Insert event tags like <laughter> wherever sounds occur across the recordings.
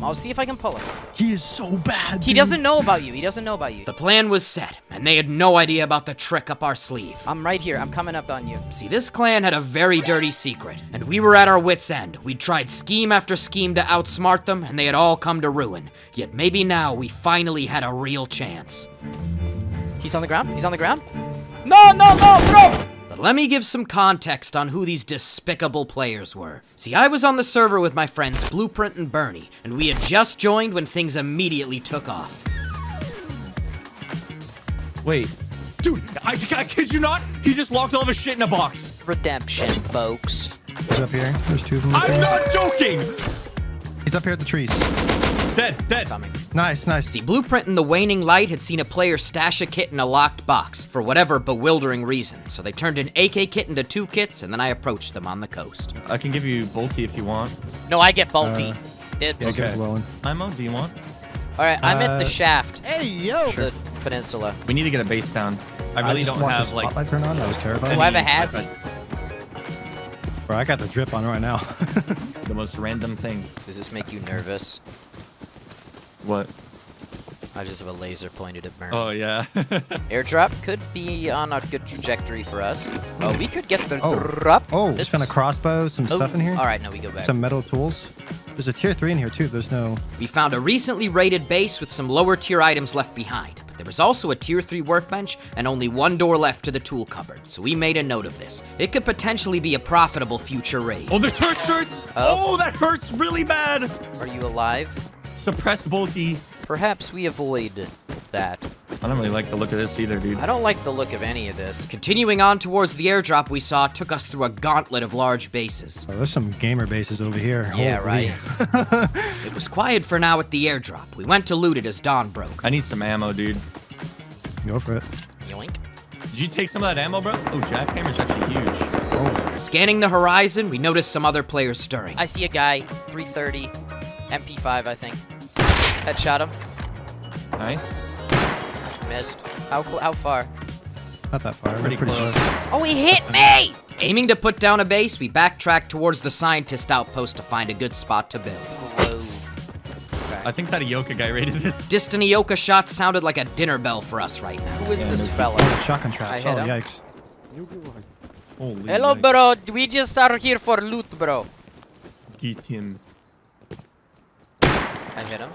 I'll see if I can pull him. He is so bad. He dude. doesn't know about you. He doesn't know about you. The plan was set, and they had no idea about the trick up our sleeve. I'm right here. I'm coming up on you. See, this clan had a very dirty secret, and we were at our wits' end. We'd tried scheme after scheme to outsmart them, and they had all come to ruin. Yet maybe now we finally had a real chance. He's on the ground. He's on the ground. No, no, no, bro. But let me give some context on who these despicable players were. See, I was on the server with my friends Blueprint and Bernie, and we had just joined when things immediately took off. Wait. Dude, I, I kid you not. He just locked all of his shit in a box. Redemption, folks. He's up here. There's two of them. I'm there. not joking. He's up here at the trees. Dead, dead. Coming. Nice, nice. See, Blueprint in the Waning Light had seen a player stash a kit in a locked box for whatever bewildering reason, so they turned an AK kit into two kits, and then I approached them on the coast. I can give you Bolty if you want. No, I get bolty. Dibs. Yeah, Okay. okay. Blowing. Imo, do you want? All right, I'm at the Uh, shaft. Hey, yo. The peninsula. We need to get a base down. I really just don't watched have the like. spotlight turn on. That was terrifying. Oh, I have a hazy. Bro, I got the drip on right now. <laughs> the most random thing. Does this make you nervous? What? I just have a laser pointed at Bernie. Oh yeah. <laughs> Airdrop could be on a good trajectory for us. Oh, we could get the Oh. drop. oh, It's- just found a crossbow, some Oh, stuff in here. All right, now we go back. Some metal tools. There's a tier three in here too. There's no. We found a recently raided base with some lower tier items left behind, but there was also a tier 3 workbench and only one door left to the tool cupboard, so we made a note of this. It could potentially be a profitable future raid. oh, there's hurts, hurts. Oh. Oh. that hurts really bad. Are you alive? Suppress Bolty. Perhaps we avoid that. I don't really like the look of this either, dude. I don't like the look of any of this. Continuing on towards the airdrop we saw took us through a gauntlet of large bases. Oh, there's some gamer bases over here. Yeah, Holy. right. <laughs> It was quiet for now at the airdrop. We went to loot it as dawn broke. I need some ammo, dude. Go for it. Yoink. Did you take some of that ammo, bro? Oh, jackhammer's actually huge. Oh. Scanning the horizon, we noticed some other players stirring. I see a guy, 330, MP5, I think. Headshot him. Nice. Missed. How how far? Not that far. Pretty We're close. Oh, he hit me! Aiming to put down a base, we backtrack towards the scientist outpost to find a good spot to build. Grove. I think that Ioka guy rated this. Distant Ioka shots sounded like a dinner bell for us right now. Who is Yeah, this no fella? Oh, shotgun traps. I Oh, him. yikes. Holy Hello, yikes. bro. We just are here for loot, bro. Get him. I hit him.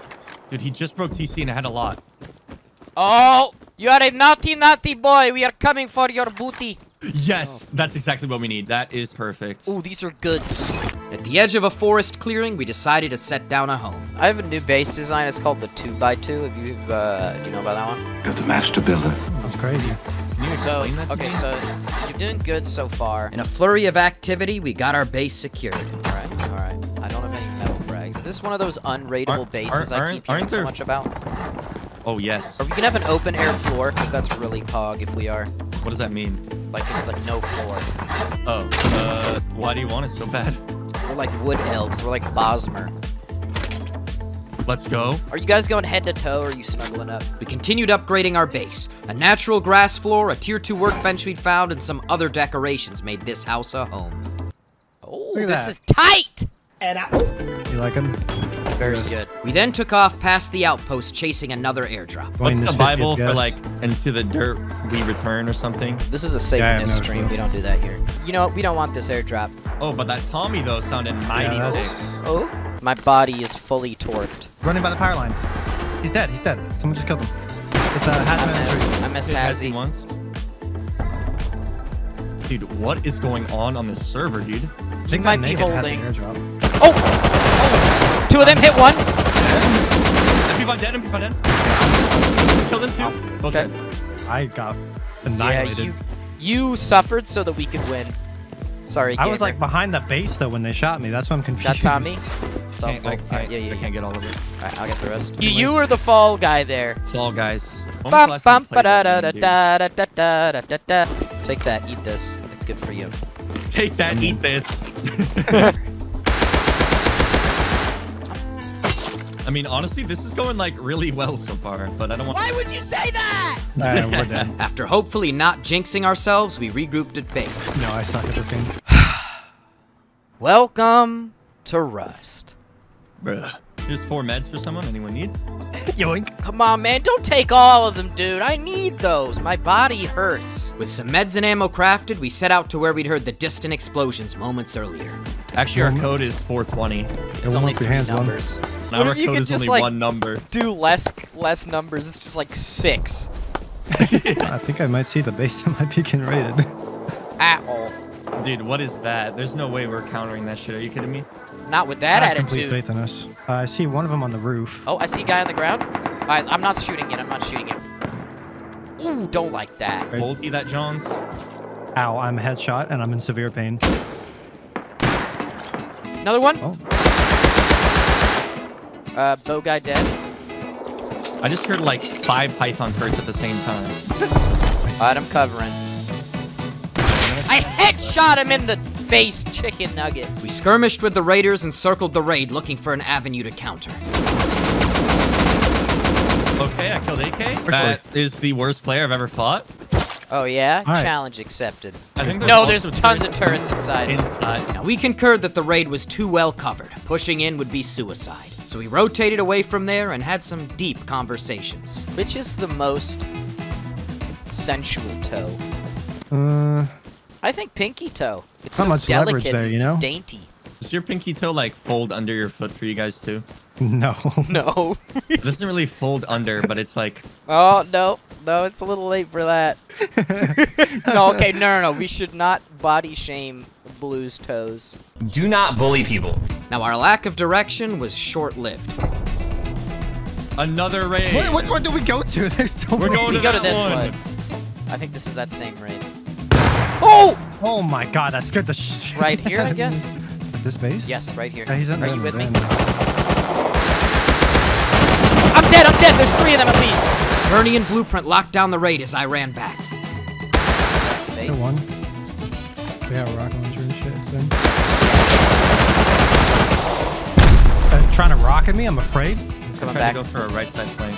Dude, he just broke TC and I had a lot. Oh, you are a naughty, naughty boy. We are coming for your booty. Yes, that's exactly what we need. That is perfect. Ooh, these are goods. At the edge of a forest clearing, we decided to set down a home. I have a new base design. It's called the 2x2. Have you, uh, do you know about that one? You're the master builder. That's crazy. So, that okay, so you're doing good so far. In a flurry of activity, we got our base secured. Is this one of those unraidable Aren't- bases aren't- I keep hearing aren't so much about? Oh, yes. Are we gonna have an open air floor? Because that's really pog if we are. What does that mean? Like, it's like no floor. Oh, uh, why do you want it so bad? We're like wood elves. We're like Bosmer. Let's go. Are you guys going head to toe or are you snuggling up? We continued upgrading our base. A natural grass floor, a tier 2 workbench we'd found, and some other decorations made this house a home. Oh, Look at this that. is tight! You like him? Very good. We then took off past the outpost chasing another airdrop. What's the Bible for like into the dirt we return or something? This is a Yeah, I no stream. clue. We don't do that here. You know what? We don't want this airdrop. Oh, but that Tommy though sounded mighty Yeah, thick. Oh? My body is fully torqued. Running by the power line. He's dead. He's dead. Someone just killed him. It's a I hazmat in the missed. tree. I missed It Hazzy. once. Dude, what is going on on this server, dude? I think might be naked had the holding. Oh! Oh! Two of them hit one. MP5 dead, MP5 dead. Killed him too. Both Okay. I got Yeah, annihilated. you you suffered so that we could win. Sorry, I was like behind the base though when they shot me. That's why I'm confused. Got Tommy? <laughs> It's all Can't, full. I, Alright, can't, yeah, yeah, I can't get all of it. Alright, I'll get the rest. You, you were the fall guy there. It's all guys. When was the Bum, bum, ba, da, da, da, da, da, da, da, da, da. Take that, eat this. It's good for you. Take that, eat this. <laughs> <laughs> I mean, honestly, this is going like really well so far, but I don't want. Why would you say that? <laughs> Uh, we're dead. After hopefully not jinxing ourselves, we regrouped at base. No, I suck at this game. <sighs> Welcome to Rust. Bruh. Here's four meds for someone. Anyone need? <laughs> Yoink. Come on, man. Don't take all of them, dude. I need those. My body hurts. With some meds and ammo crafted, we set out to where we'd heard the distant explosions moments earlier. Actually, our code is 420. It's warm only three hands, numbers. Now our you code could is just, only like- one number. Do less less numbers. It's just like six <laughs> I think I might see the base <laughs> that might be getting raided. at all. Dude, what is that? There's no way we're countering that shit. Are you kidding me? Not with that I have complete attitude. faith in us. Uh, I see one of them on the roof. Oh, I see a guy on the ground. I, I'm not shooting it. I'm not shooting it. Ooh, don't like that. Right. Multi that Johns. Ow, I'm headshot and I'm in severe pain. Another one. Oh, Uh, bow guy dead. I just heard like five Python turrets at the same time. <laughs> Alright, I'm covering. I headshot him in the face, chicken nugget. We skirmished with the raiders and circled the raid looking for an avenue to counter. Okay, I killed AK. That is the worst player I've ever fought. Oh yeah, All right. challenge accepted. I think No, there's tons turrets of turrets inside. inside. Now, we concurred that the raid was too well covered. Pushing in would be suicide. So we rotated away from there and had some deep conversations. Which is the most sensual toe? uh, I think pinky toe. It's Not so much leverage delicate there, you know? dainty. Does your pinky toe like fold under your foot for you guys too? <laughs> no. No. <laughs> <laughs> It doesn't really fold under, but it's like oh no, no, it's a little late for that. no, okay, no, no, no. We should not body shame Blue's toes. Do not bully people. Now, our lack of direction was short lived. another raid. Wait, which one do we go to? There's so We're many. going We to go to this one. one. I think this is that same raid. Oh, Oh my god, that scared the shit. right here, I guess. At this base? Yes, right here. Yeah, he's under Are you with me? I'm dead. I'm dead. There's three of them at least. Bernie and Blueprint locked down the raid as I ran back. Base. Hit one. Yeah, rocket launcher and shit. It's them. Uh, trying to rocket me, I'm afraid. Coming Trying back. to go for a right side flank.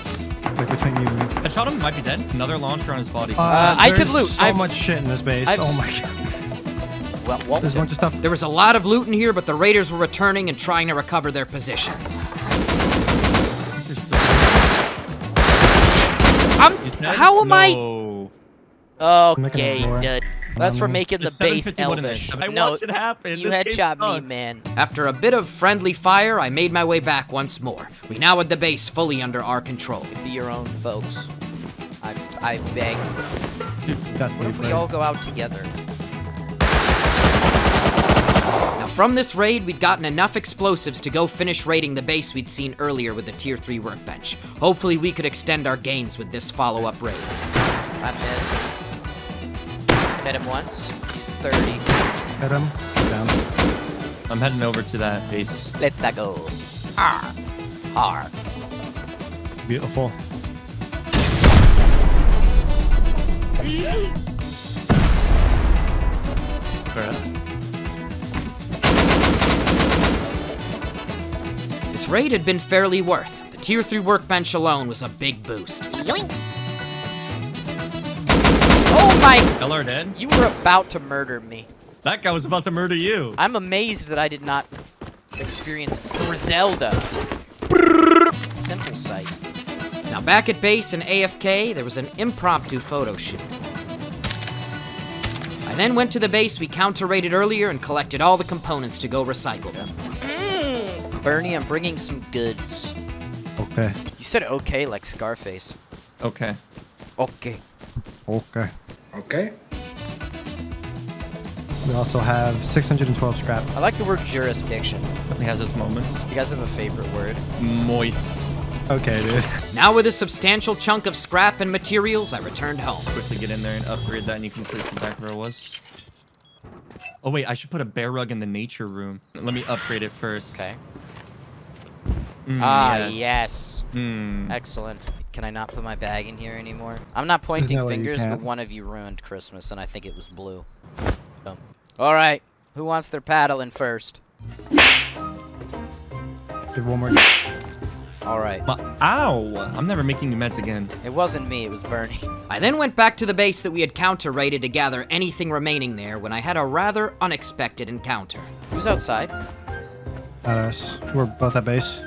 Like between you and me. I shot him. Might be dead. Another launcher on his body. Uh, I could there's loot. So I've- much shit in this base. I've oh my god. <laughs> Well, There's a bunch of stuff. There was a lot of loot in here, but the raiders were returning and trying to recover their position. I'm. How am I? No. Making Okay, a floor. good. That's for Um, making the There's base 751 elvish. I No, watched it happen. you This game headshot me, man. After a bit of friendly fire, I made my way back once more. We now had the base fully under our control. Be your own folks. I, I beg. That's What what if we all go out together? Now, from this raid, we'd gotten enough explosives to go finish raiding the base we'd seen earlier with the Tier 3 workbench. Hopefully, we could extend our gains with this follow up raid. I missed. Hit him once. He's 30. Hit him. Down. I'm heading over to that base. Let's go. R. R. Beautiful. This raid had been fairly worth. The Tier 3 workbench alone was a big boost. Oh my! LR dead. You were about to murder me. That guy was about to murder you. I'm amazed that I did not experience Griselda. Simple sight. Now, back at base in AFK, there was an impromptu photo shoot. I then went to the base we counter raided earlier and collected all the components to go recycle them. Mm. Bernie, I'm bringing some goods. Okay. You said okay like Scarface. Okay. Okay. Okay. Okay. We also have 612 scrap. I like the word jurisdiction. Definitely has his moments. You guys have a favorite word? Moist. Okay, dude. Now, with a substantial chunk of scrap and materials, I returned home. Quickly get in there and upgrade that, and you can place it back where it was. Oh wait, I should put a bear rug in the nature room. Let me upgrade it first. Okay. Mm, ah, yes. yes. Hmm. Excellent. Can I not put my bag in here anymore? I'm not pointing no fingers, but one of you ruined Christmas, and I think it was blue. So. All right. Who wants their paddle in first? Did one more. All right. Ma- Ow! I'm never making you meds again. It wasn't me. It was Bernie. <laughs> I then went back to the base that we had counter raided to gather anything remaining there when I had a rather unexpected encounter. Who's outside? Not us. We're both at base.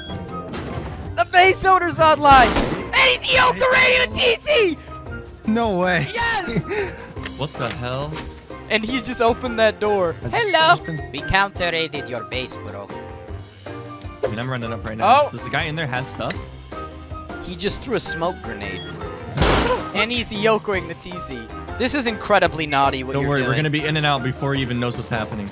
The base owner's online! And he's Yokereing a TC! No way. Yes! <laughs> What the hell? and he just opened that door. I just- Hello! Been- We counter-raided your base, bro. I mean, I'm running up right now. Oh. Does the guy in there have stuff? He just threw a smoke grenade. and he's yokoing the TC. This is incredibly naughty what Don't you're worry, doing. we're gonna be in and out before he even knows what's happening.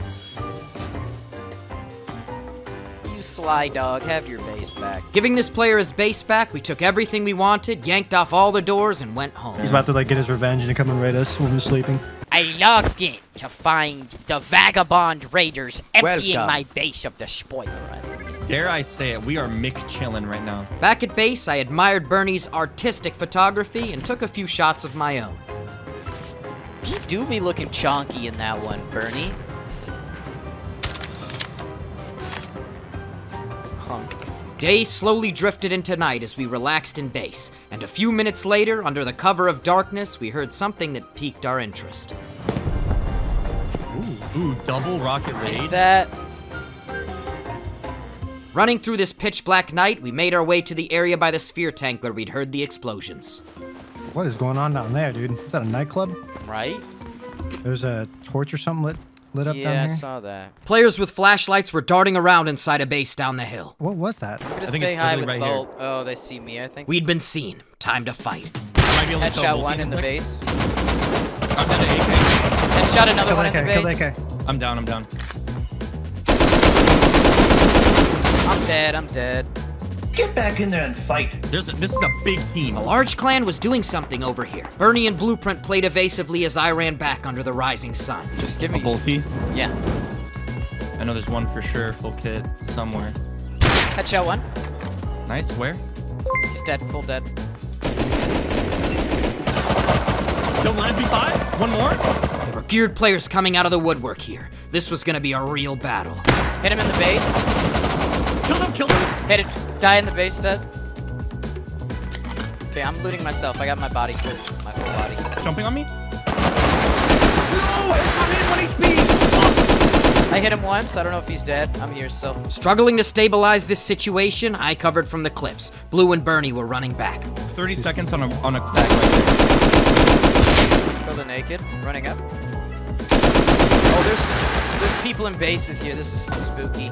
You sly dog, have your base back. Giving this player his base back, we took everything we wanted, yanked off all the doors, and went home. He's about to like get his revenge and come and raid us when we're sleeping. I logged in to find the vagabond raiders emptying Welcome. my base of the spoiler. Dare I say it, we are Mick chillin' right now. Back at base, I admired Bernie's artistic photography and took a few shots of my own. You do be looking chonky in that one, Bernie. Hunk. Day slowly drifted into night as we relaxed in base, and a few minutes later, under the cover of darkness, we heard something that piqued our interest. Ooh, double rocket Is that... Running through this pitch black night, we made our way to the area by the sphere tank where we'd heard the explosions. What is going on down there, dude? Is that a nightclub? Right? There's a torch or something lit lit up yeah, I down here. saw that. Players with flashlights were darting around inside a base down the hill. What was that? I'm gonna think stay high with right here. Bolt. Oh, they see me, I think. We'd been seen. Time to fight. Might be able Headshot one in the base. I'm down to AK. Headshot another Kill one that in the guy, kill base. I'm down, I'm down. I'm dead, I'm dead. Get back in there and fight. There's a, this is a big team. A large clan was doing something over here. Bernie and Blueprint played evasively as I ran back under the rising sun. Just give me... A me... bulky. Yeah. I know there's one for sure, full kit, somewhere. Headshot one. Nice, where? He's dead, full dead. Don't let it be five. One more. There were geared players coming out of the woodwork here. This was gonna be a real battle. Hit him in the base. Kill him, kill him! Hit it. Die in the base, dead. Okay, I'm looting myself. I got my body full. My full body. Jumping on me. No, it's not in one HP. I hit him once. I don't know if he's dead. I'm here still. Struggling to stabilize this situation, I covered from the cliffs. Blue and Bernie were running back. 30 seconds on a on a bag right there. Killed a naked. Running up. Oh, there's there's people in bases here. This is spooky.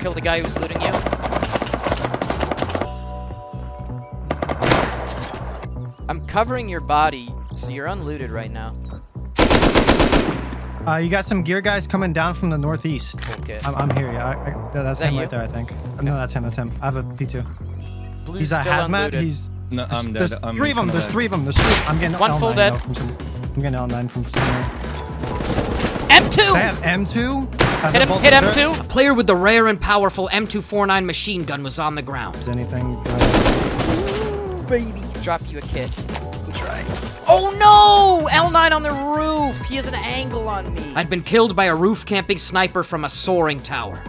Kill the guy who's looting you. I'm covering your body, so you're unlooted right now. Uh, you got some gear guys coming down from the northeast. Okay. I'm, I'm here, yeah. I, I, that's that him you? right there, I think. Uh, No, that's him, that's him. I have a P2. Blue's He's a still hazmat. unlooted. He's No, I'm there's dead. I'm three of them. There's three of them. There's three. I'm getting One L9 full though dead. from some- I'm getting L9 from somewhere. M2! I have M2. Hit him, hit they're- M2! A player with the rare and powerful M249 machine gun was on the ground. Is anything? Uh, baby. Drop you a kit. Try. Oh no! L9 on the roof! He has an angle on me. I'd been killed by a roof camping sniper from a soaring tower.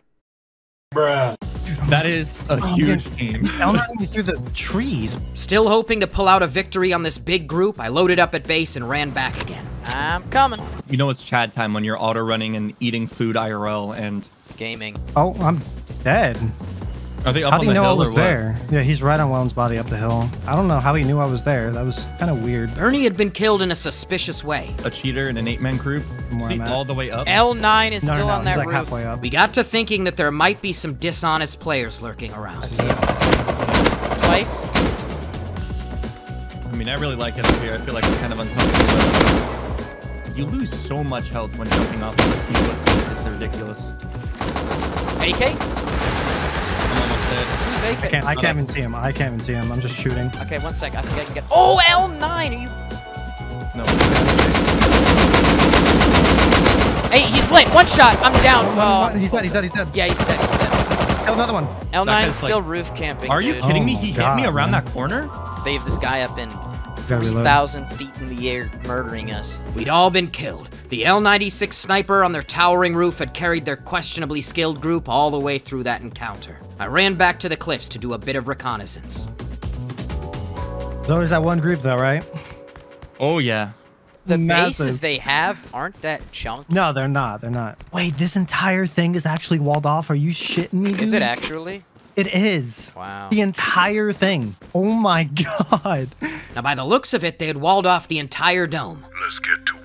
That is a I'm huge getting- team. <laughs> L9 me through the trees. Still hoping to pull out a victory on this big group, I loaded up at base and ran back again. I'm coming. You know it's Chad time when you're auto running and eating food IRL and Gaming. Oh, I'm dead. Are they up How do you know I was there? Yeah, he's right on Welyn's body up the hill. I don't know how he knew I was there. That was kind of weird. Bernie had been killed in a suspicious way. A cheater in an eight-man group. See, all the way up. L9 is No, still no, no. on He's that like roof. halfway up. We got to thinking that there might be some dishonest players lurking I around. see him. Twice. I mean, I really like it up here. I feel like it's kind of uncomfortable. You lose so much health when jumping off of a team. It's ridiculous. AK? I'm almost dead. Who's AK? I can't, I can't a- even see him. I can't even see him. I'm just shooting. Okay, one sec. I think I can get. Oh, L9! Are you... No. Hey, he's lit. One shot. I'm down. Oh, Oh, he's dead. He's dead. He's dead. Yeah, he's dead. He's dead. Kill another one. L9's guy's still like- roof camping. Are you dude. kidding me? Oh, He hit me around man. that corner? They have this guy up in 3,000 feet in the air murdering us. We'd all been killed. The L96 sniper on their towering roof had carried their questionably skilled group all the way through that encounter. I ran back to the cliffs to do a bit of reconnaissance. There's always that one group though, right? Oh yeah. the massive. bases they have aren't that chunk. No, they're not. They're not. Wait, this entire thing is actually walled off. Are you shitting me? Dude? Is it actually? It is. Wow. The entire thing. Oh my <laughs> god. Now, by the looks of it, they had walled off the entire dome. Let's get to work.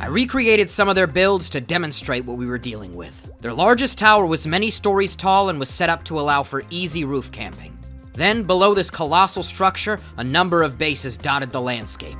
I recreated some of their builds to demonstrate what we were dealing with. Their largest tower was many stories tall and was set up to allow for easy roof camping. Then, below this colossal structure, a number of bases dotted the landscape.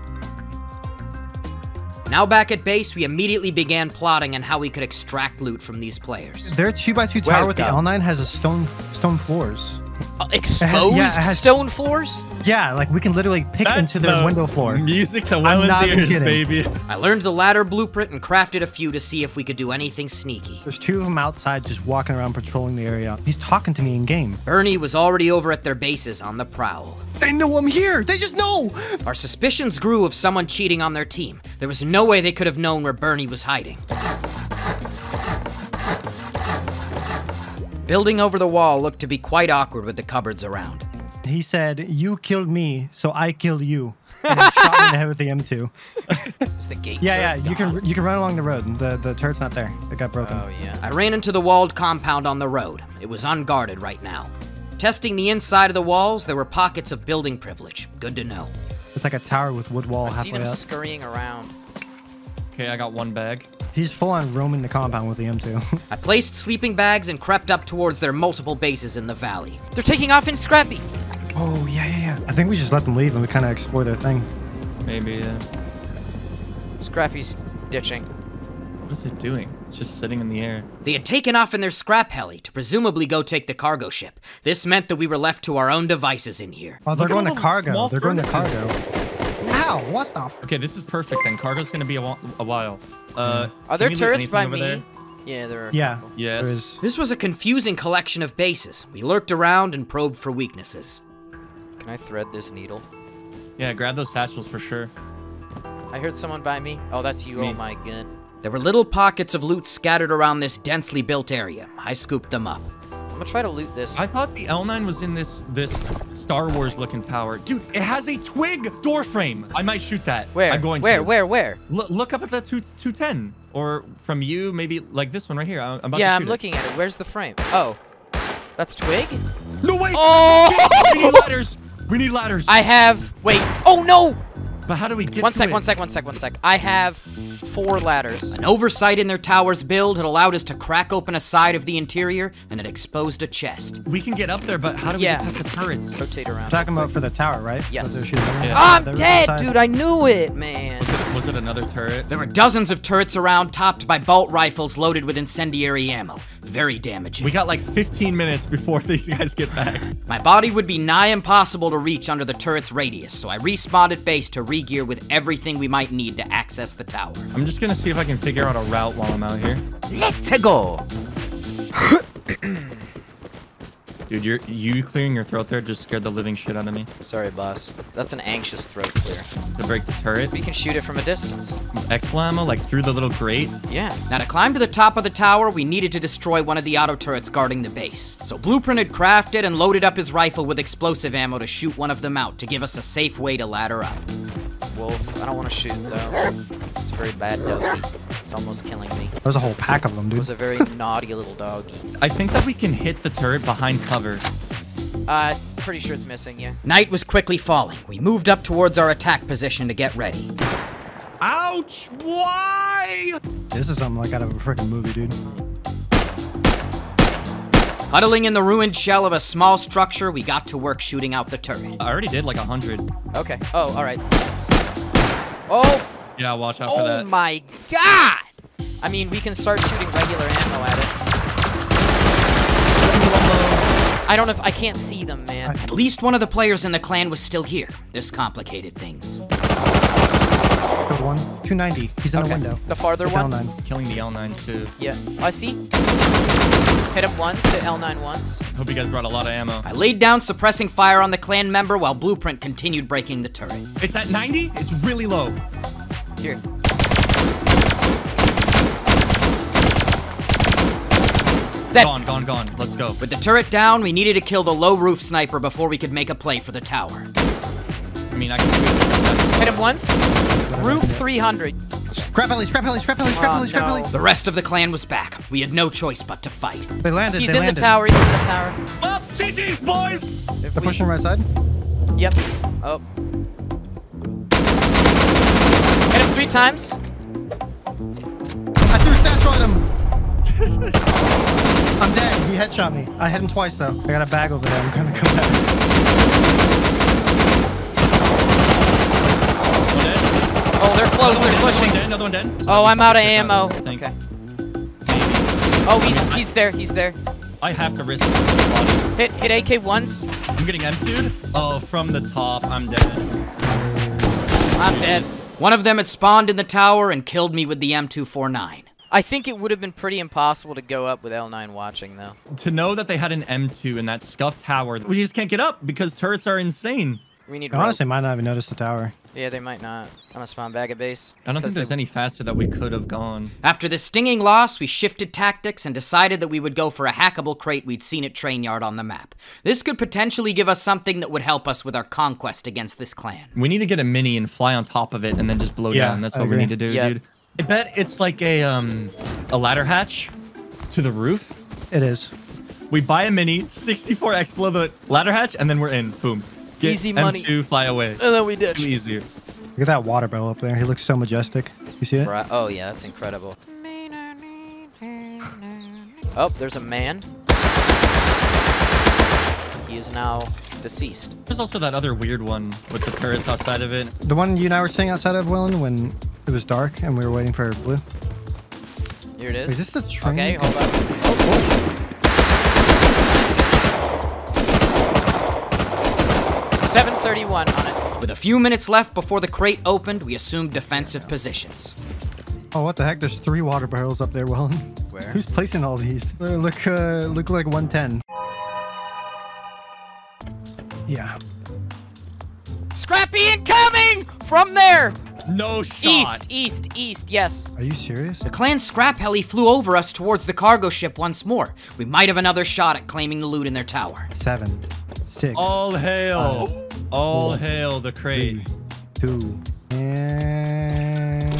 Now back at base, we immediately began plotting on how we could extract loot from these players. Their 2x2 tower with the L9 has a stone stone floors. Uh, exposed yeah, has- stone floors? Yeah, like we can literally pick into their window floor. Music to I'm not Welyn's ears, kidding. baby. I learned the ladder blueprint and crafted a few to see if we could do anything sneaky. There's two of them outside just walking around patrolling the area. He's talking to me in game. Bernie was already over at their bases on the prowl. They know I'm here. They just know. Our suspicions grew of someone cheating on their team. There was no way they could have known where Bernie was hiding. Building over the wall looked to be quite awkward with the cupboards around. He said, "You killed me, so I kill you." And he shot me in the head with the M2. <laughs> Is the gate Yeah, yeah. You gone? can you can run along the road. The the turret's not there. It got broken. Oh yeah. I ran into the walled compound on the road. It was unguarded right now. Testing the inside of the walls, there were pockets of building privilege. Good to know. It's like a tower with wood wall I see them up. scurrying around. Okay, I got one bag. He's full on roaming the compound with the M2. I placed sleeping bags and crept up towards their multiple bases in the valley. They're taking off in Scrappy. oh yeah, yeah, yeah. I think we just let them leave and we kind of explore their thing. Maybe, yeah. Scrappy's ditching. What is it doing? It's just sitting in the air. They had taken off in their scrap heli to presumably go take the cargo ship. This meant that we were left to our own devices in here. Oh, they're Look going to cargo. They're going to cargo. Ow! What the? F- Okay, this is perfect then. Cargo's gonna be a, a while. Uh, Are there can we loot turrets by me? there? Yeah, there are. yeah. couple. Yes. There is. This was a confusing collection of bases. We lurked around and probed for weaknesses. Can I thread this needle? Yeah, grab those satchels for sure. I heard someone by me. Oh, that's you. Me. Oh my god. There were little pockets of loot scattered around this densely built area. I scooped them up. I'm gonna try to loot this. I thought the L9 was in this this Star Wars looking tower. Dude, it has a twig door frame. I might shoot that. Where? I'm going where? to. Where? Where? Lo- look up at the two, 210. Or from you, maybe like this one right here. I'm about to Yeah, I'm it. looking at it. Where's the frame? Oh, that's twig. No, wait! Oh! <laughs> we need ladders! We need ladders! I have. Wait. Oh no! But how do we get One to sec. it? One sec. One sec. One sec. I have four ladders. An oversight in their tower's build had allowed us to crack open a side of the interior and it exposed a chest. We can get up there, but how do we Yeah. get past the turrets? Rotate around. Talking about for the tower, right? Yes. That they're shooting at? Yeah. Ah, I'm dead, dude. I knew it, man. Was it, was it another turret? There were dozens of turrets around, topped by bolt rifles loaded with incendiary ammo. Very damaging. We got like 15 minutes before <laughs> these guys get back. My body would be nigh impossible to reach under the turret's radius, so I respawned at base to regear with everything we might need to access the tower. I'm just gonna see if I can figure out a route while I'm out here. Let's go. <coughs> Dude, you're you clearing your throat there just scared the living shit out of me. Sorry, boss. That's an anxious throat clear. To break the turret. We can shoot it from a distance. Explo ammo, like through the little grate. Yeah. Now, to climb to the top of the tower, we needed to destroy one of the auto turrets guarding the base. So Blueprint had crafted and loaded up his rifle with explosive ammo to shoot one of them out to give us a safe way to ladder up. Wolf. I don't want to shoot though. It's a very bad doggy. It's almost killing me. There's a whole pack of them, dude. It was a very <laughs> naughty little doggy. I think that we can hit the turret behind cover. Uh, pretty sure it's missing. Yeah. Night was quickly falling. We moved up towards our attack position to get ready. Ouch! Why? This is something like out of a freaking movie, dude. Huddling in the ruined shell of a small structure, we got to work shooting out the turret. I already did like a hundred. Okay. Oh, all right. Oh. Yeah, watch out for oh that. Oh my God. I mean, we can start shooting regular ammo at it. I don't know if I can't see them, man. At least one of the players in the clan was still here. This complicated things. Good one. 290. He's in Okay. the window. The farther With one. L9. Killing the L9 too. Yeah. I see. Hit him once. Hit L9 once. Hope you guys brought a lot of ammo. I laid down suppressing fire on the clan member while Blueprint continued breaking the turret. It's at 90. It's really low. Here. Dead. Gone, gone, gone. Let's go. With the turret down, we needed to kill the low roof sniper before we could make a play for the tower. I'm mean, I can do it. Hit him once. Roof 300. Scrap heli, scrap heli, scrap heli, scrap Oh, heli, scrap no. heli. The rest of the clan was back. We had no choice but to fight. They landed. He's they in landed. the tower. He's in the tower. Up, GG's, boys! If They're we- pushing right side. Yep. Oh. Hit him three times. I threw a satchel at him. I'm dead. He headshot me. I hit him twice though. I got a bag over there. I'm gonna come back. One dead. Oh, they're close. They're one pushing. dead, Another one dead. Oh, I'm out of ammo. this, I think. Okay. Maybe. Oh, he's he's there. He's there. I have to risk his body. Hit hit AK once. I'm getting M2'd. Oh, from the top, I'm dead. I'm dead. One of them had spawned in the tower and killed me with the M249. I think it would have been pretty impossible to go up with L9 watching though. To know that they had an M2 in that scuffed tower, we just can't get up because turrets are insane. We need. I rope. honestly might not even notice the tower. Yeah, they might not. I'm gonna spawn back at base. I don't think there's they- any faster that we could have gone. After the stinging loss, we shifted tactics and decided that we would go for a hackable crate we'd seen at Train Yard on the map. This could potentially give us something that would help us with our conquest against this clan. We need to get a mini and fly on top of it and then just blow Yeah, down. That's I what we need to do, Yeah. dude. I bet it's like a um a ladder hatch to the roof. It is. We buy a mini, 64x below the ladder hatch, and then we're in. Boom. Get Easy money. M2, fly away. <laughs> And then we ditch. Too easier. Look at that water barrel up there. He looks so majestic. You see it? Right. Oh yeah, that's incredible. Oh, there's a man. He is now deceased. There's also that other weird one with the turrets outside of it. The one you and I were sitting outside of, Welyn, when it was dark and we were waiting for blue. Here it is. Is this the train? Okay, hold up. Oh, 731 on it. With a few minutes left before the crate opened, we assumed defensive positions. Oh, what the heck? There's three water barrels up there, Welyn. Where? Who's placing all these? They look, uh, look like 110. Yeah. Scrappy incoming from there. No shot. East, east, east. Yes. Are you serious? The clan scrap heli flew over us towards the cargo ship once more. We might have another shot at claiming the loot in their tower. Seven, six, All hail. Five, All four, hail the crate. three, two, and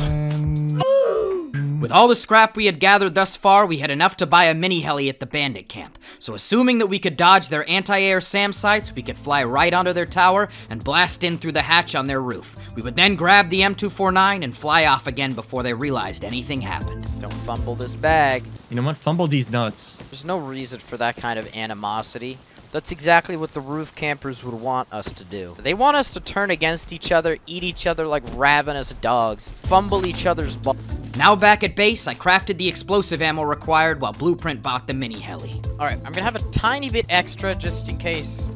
With all the scrap we had gathered thus far, we had enough to buy a mini heli at the bandit camp. So assuming that we could dodge their anti-air SAM sites, we could fly right onto their tower and blast in through the hatch on their roof. We would then grab the M249 and fly off again before they realized anything happened. Don't fumble this bag. You know what? Fumble these nuts. There's no reason for that kind of animosity. That's exactly what the roof campers would want us to do. They want us to turn against each other, eat each other like ravenous dogs, fumble each other's ball. Now back at base, I crafted the explosive ammo required while Blueprint bought the mini heli. Alright, I'm gonna have a tiny bit extra just in case.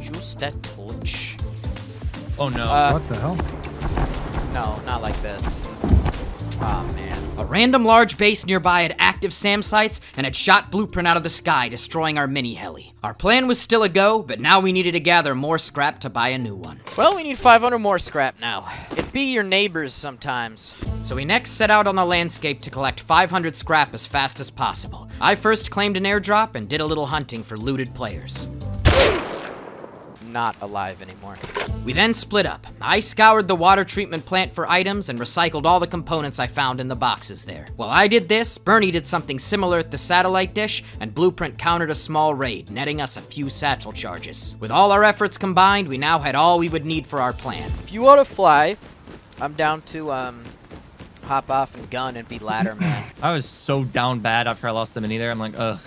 Just a touch. Oh no. Uh, what the hell? No, not like this. Oh man. A random large base nearby had active SAM sites and had shot Blueprint out of the sky, destroying our mini heli. Our plan was still a go, but now we needed to gather more scrap to buy a new one. Well, we need 500 more scrap now. It be your neighbors sometimes. So we next set out on the landscape to collect 500 scrap as fast as possible. I first claimed an airdrop and did a little hunting for looted players. Not alive anymore. We then split up. I scoured the water treatment plant for items and recycled all the components I found in the boxes there. While I did this, Bernie did something similar at the satellite dish, and Blueprint countered a small raid, netting us a few satchel charges. With all our efforts combined, we now had all we would need for our plan. If you want to fly, I'm down to um hop off and gun and be ladder man. <laughs> I was so down bad after I lost the mini there. I'm like, ugh.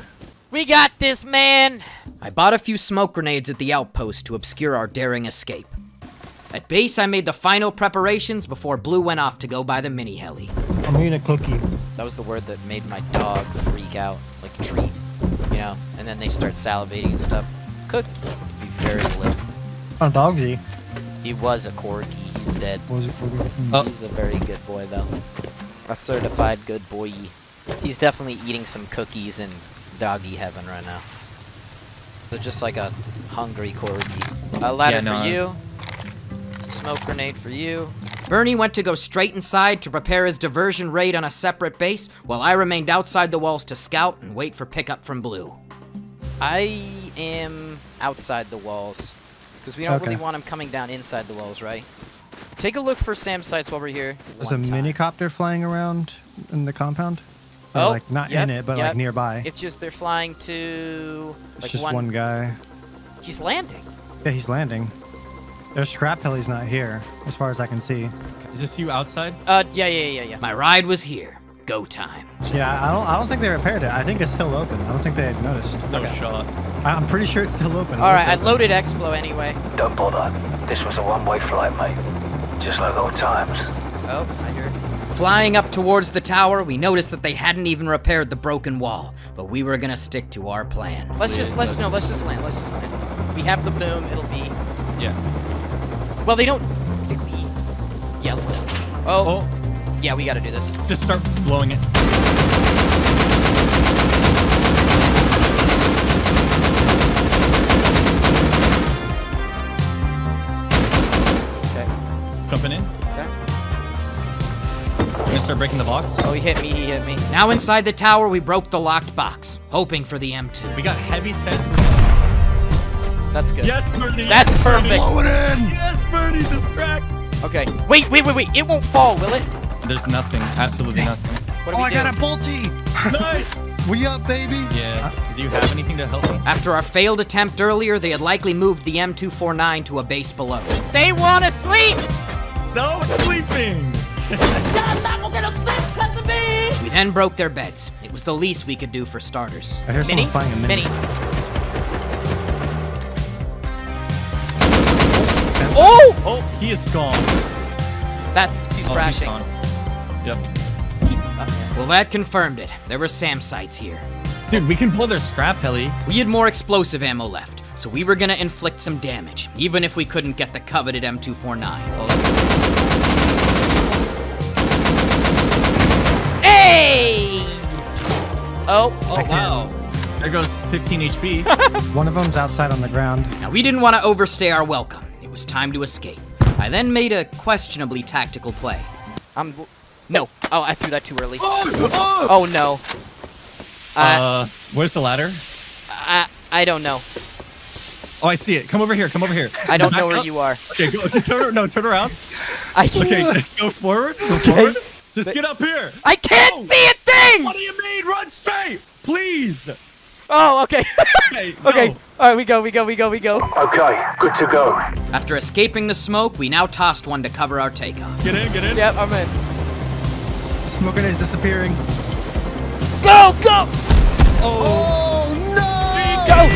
we got this, man. I bought a few smoke grenades at the outpost to obscure our daring escape. At base, I made the final preparations before Blue went off to go buy the mini heli. I'm eating a cookie. That was the word that made my dog freak out, like treat, you know. And then they start salivating and stuff. Cook. Be very lit. Oh, dogsy. He was a corgi. He's dead. What was it for? Oh. He's a very good boy, though. A certified good boy. He's definitely eating some cookies in doggy heaven right now. So just like a hungry corgi. A ladder Yeah, no, for you. Smoke grenade for you. Bernie went to go straight inside to prepare his diversion raid on a separate base, while I remained outside the walls to scout and wait for pickup from Blue. I am outside the walls. Because we don't Okay. really want them coming down inside the walls, right? Take a look for SAM sites while we're here. There's a time. mini copter flying around in the compound. Or, Oh, like not yep, in it, but yep. like nearby. It's just they're flying to It's like just one. one guy. He's landing. Yeah, he's landing. Their scrap heli's not here, as far as I can see. Is this you outside? Uh, yeah, yeah, yeah, yeah. My ride was here. Go time. Yeah, I don't. I don't think they repaired it. I think it's still open. I don't think they had noticed. No Okay. shot. I, I'm pretty sure it's still open. It All right, I loaded Explo anyway. Don't bother. This was a one-way flight, mate. Just like old times. Oh, I hear. it. Flying up towards the tower, we noticed that they hadn't even repaired the broken wall, but we were gonna stick to our plan. Let's just let's no, let's just land. Let's just land. We have the boom. It'll be. Yeah. Well, they don't particularly yell. Oh, Oh, yeah, we got to do this. just start blowing it. Okay. Jumping in. Okay. I'm gonna start breaking the box. Oh, he hit me. He hit me. Now inside the tower, we broke the locked box, hoping for the M2. We got heavy sets. That's good. Yes, Bernie. That's yes, perfect. Bernie. Yes, Bernie. Distract. Okay. Wait, wait, wait, wait. It won't fall, will it? There's nothing. Absolutely nothing. What do Oh, we I do? got a bolty. nice. <laughs> We up, baby. Yeah. Do you have anything to help me? After our failed attempt earlier, they had likely moved the M249 to a base below. They want to sleep. No sleeping. <laughs> We then broke their beds. It was the least we could do for starters. I hear Mini, someone flying a mini. mini. Oh! oh, Oh, he is gone. that's oh, he's Oh, crashing. gone. Yep. He- Well, that confirmed it. There were SAM sites here. Dude, we can pull their scrap heli. We had more explosive ammo left, so we were gonna inflict some damage, even if we couldn't get the coveted M249. Oh, Hey! Oh, oh wow. There goes 15 HP. <laughs> One of them's outside on the ground. Now, we didn't want to overstay our welcome. It was time to escape. I then made a questionably tactical play. I'm. No. Oh, I threw that too early. Oh no. Uh, uh, where's the ladder? I I don't know. Oh, I see it. Come over here. Come over here. I don't know where up. you are. Okay, go. <laughs> Turn. No, turn around. I Okay, <laughs> go forward. Go forward. Just get up here. I can't Oh. see a thing. What do you mean? Run straight, please. Oh, okay. <laughs> Okay. okay. All right, we go. We go. We go. We go. Okay, good to go. After escaping the smoke, we now tossed one to cover our takeoff. Get in. Get in. Yep, I'm in. Smoke grenades disappearing. Go, go, Oh. Oh no! go.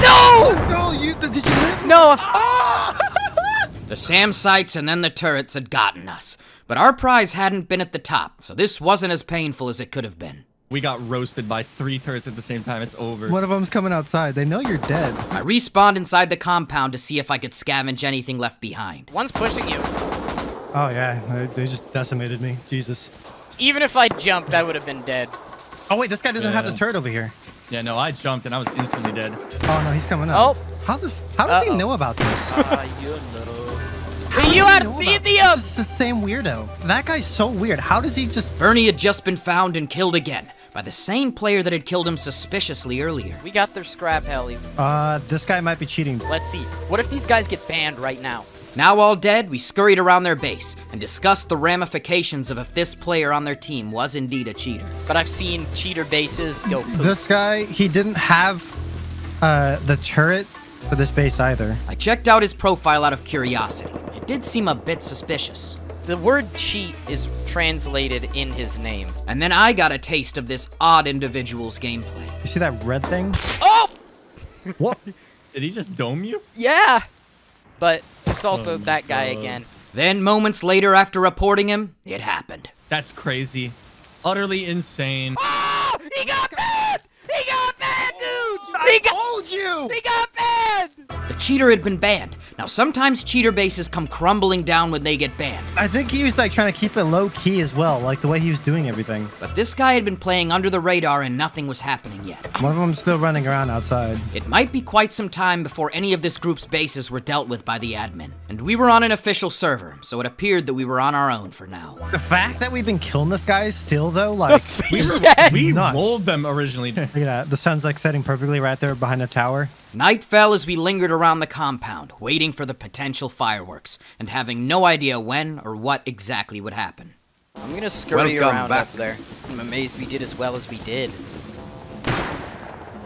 No, Let's go. You did you live? no. Ah! The SAM sites and then the turrets had gotten us. But our prize hadn't been at the top, so this wasn't as painful as it could have been. We got roasted by three turrets at the same time. It's over. One of them's coming outside. They know you're dead. I respawned inside the compound to see if I could scavenge anything left behind. One's pushing you. Oh yeah, they, they just decimated me. Jesus. Even if I jumped, I would have been dead. Oh wait, this guy doesn't have the Yeah. turret over here. Yeah, no, I jumped and I was instantly dead. Oh no, he's coming up. Oh. How does how does Uh-oh. he know about this? Uh, you How had does he know beat about the this? up. This is the same weirdo. That guy's so weird. How does he just? Bernie had just been found and killed again by the same player that had killed him suspiciously earlier. We got their scrap heli. Uh, this guy might be cheating. Let's see. What if these guys get banned right now? Now all dead, we scurried around their base and discussed the ramifications of if this player on their team was indeed a cheater. But I've seen cheater bases go poof. This guy, he didn't have uh the turret for this base either. I checked out his profile out of curiosity. It did seem a bit suspicious. The word cheat is translated in his name. And then I got a taste of this odd individual's gameplay. You see that red thing? Oh! <laughs> What? Did he just dome you? Yeah! But it's also Oh, that guy God. again. Then, moments later, after reporting him, it happened. That's crazy. Utterly insane. Oh! He got banned! He got banned, dude! He got, told you! he got banned! <laughs> The cheater had been banned. Now, sometimes cheater bases come crumbling down when they get banned. I think he was like trying to keep it low key as well, like the way he was doing everything. But this guy had been playing under the radar and nothing was happening yet. One of them's still running around outside. It might be quite some time before any of this group's bases were dealt with by the admin. And we were on an official server, so it appeared that we were on our own for now. The fact that we've been killing this guy still though, like We yes! We Nuts. rolled them originally. <laughs> Look at that. The sun's like setting perfectly right there behind the tower. Night fell as we lingered around the compound, waiting for the potential fireworks, and having no idea when or what exactly would happen. I'm gonna scurry Welcome around back. up there. I'm amazed we did as well as we did.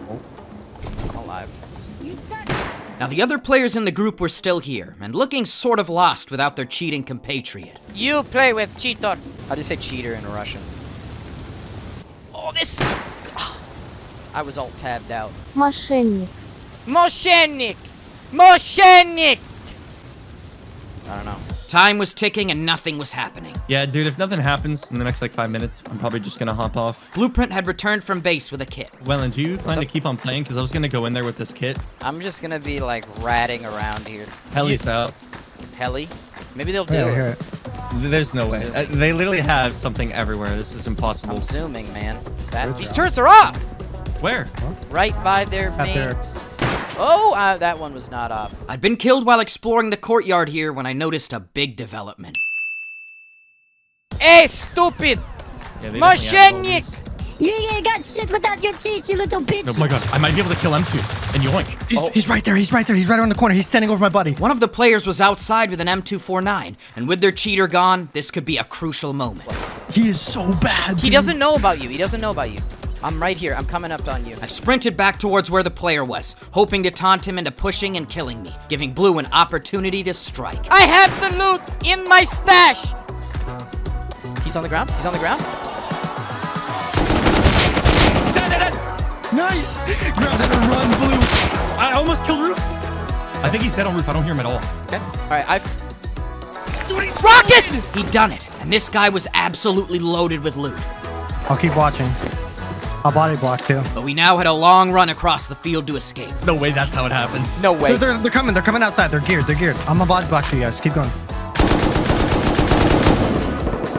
Oh. I'm alive. Now, the other players in the group were still here, and looking sort of lost without their cheating compatriot. You play with cheater. How do you say cheater in Russian? Oh, this. I was alt tabbed out. Мошенник. Moshennik! Moshennik! I don't know. Time was ticking and nothing was happening. Yeah, dude, if nothing happens in the next like five minutes, I'm probably just gonna hop off. Blooprint had returned from base with a kit. Welyn, do you plan to keep on playing? Because I was gonna go in there with this kit. I'm just gonna be like ratting around here. Heli's out. Heli? Maybe they'll do Yeah, I it. hear it. There's no way. Uh, they literally have something everywhere. This is impossible. I'm zooming, man. That, these turrets are off! Where? Right by their At main. their- Oh, uh, that one was not off. I'd been killed while exploring the courtyard here when I noticed a big development. Hey, stupid! Yeah, they definitely have all Moshennik! these. You ain't got shit without your cheats, you little bitch. Oh my god, I might be able to kill M2 and yoink. He's, he's right there. He's right there. He's right around the corner. He's standing over my buddy. One of the players was outside with an M249, and with their cheater gone, this could be a crucial moment. He is so bad. He dude. doesn't know about you. He doesn't know about you. I'm right here. I'm coming up on you. I sprinted back towards where the player was, hoping to taunt him into pushing and killing me, giving Blue an opportunity to strike. I have the loot in my stash! He's on the ground? He's on the ground? Nice. Grab that and run, blue. I almost killed Roof. I think he's dead on Roof. I don't hear him at all. Okay. Alright, I've. Rockets! He'd done it, and this guy was absolutely loaded with loot. I'll keep watching. I'll body block too. But we now had a long run across the field to escape. No way, that's how it happens. No way. They're, they're, they're coming. They're coming outside. They're geared. They're geared. I'm a body block for you guys. Keep going.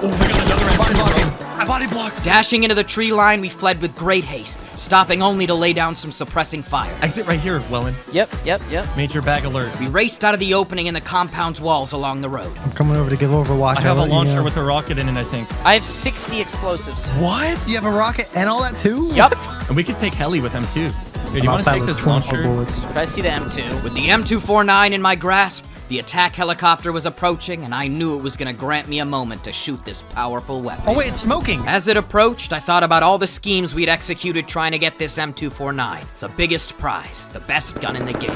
Oh my god, another Body blocking. Bro. I body blocked. Dashing into the tree line, we fled with great haste, stopping only to lay down some suppressing fire. Exit right here, Welyn. Yep, yep, yep. Major bag alert. We raced out of the opening in the compound's walls along the road. I'm coming over to give Overwatch. I have a I'll let you launcher know. with a rocket in it, I think. I have 60 explosives. What? You have a rocket and all that too? Yep. And we could take Heli with them too. Dude, I'm you want to take this launcher? bullets. Could I see the M2? With the M249 in my grasp, the attack helicopter was approaching, and I knew it was going to grant me a moment to shoot this powerful weapon. Oh wait, it's smoking. As it approached, I thought about all the schemes we'd executed trying to get this M249, the biggest prize, the best gun in the game.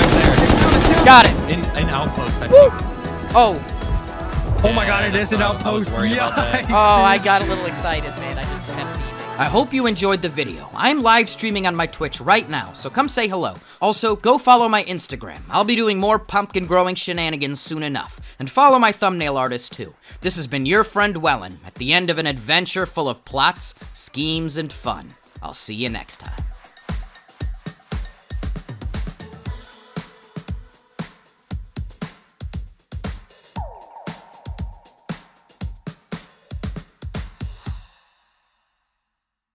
Right. Got it! In an outpost, I think. Oh, Oh my god, it is an that's I outpost. worried about that. Yikes. oh, I got a little excited, man. I hope you enjoyed the video. I'm live streaming on my Twitch right now, so come say hello. Also, go follow my Instagram. I'll be doing more pumpkin growing shenanigans soon enough. And follow my thumbnail artist too. This has been your friend Welyn, at the end of an adventure full of plots, schemes, and fun. I'll see you next time.